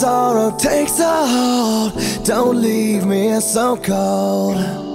sorrow takes a hold. Don't leave me so cold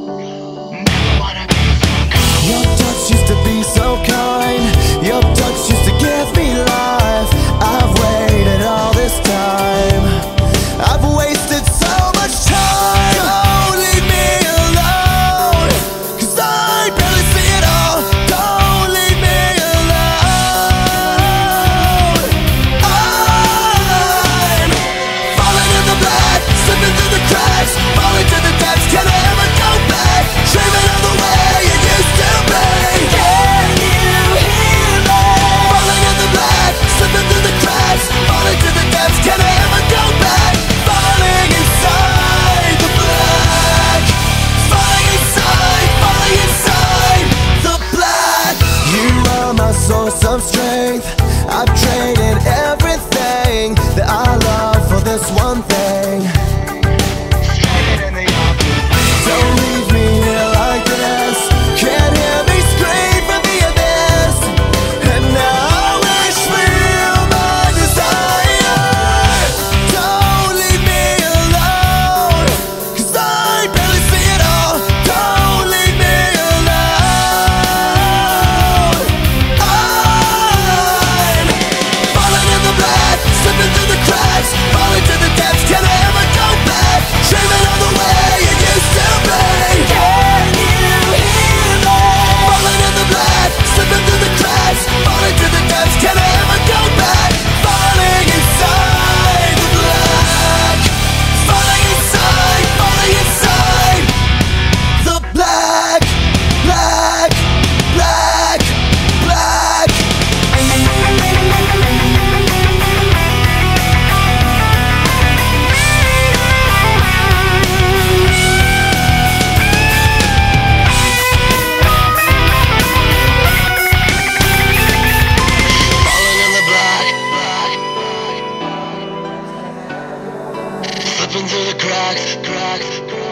some crack, crack, crack.